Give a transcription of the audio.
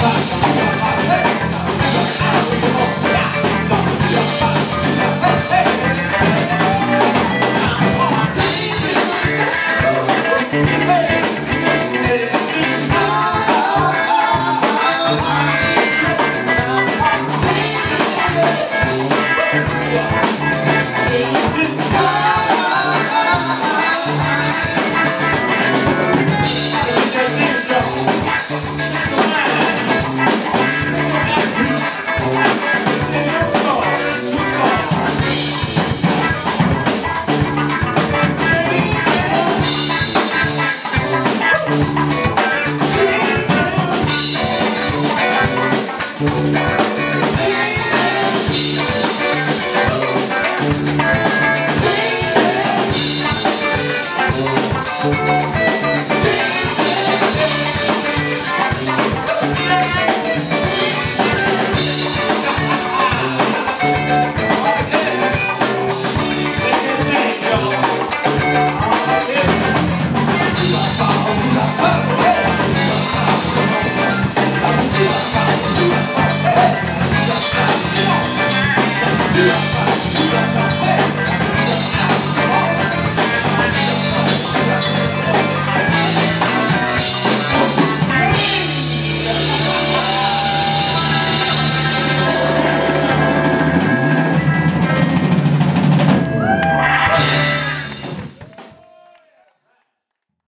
Thank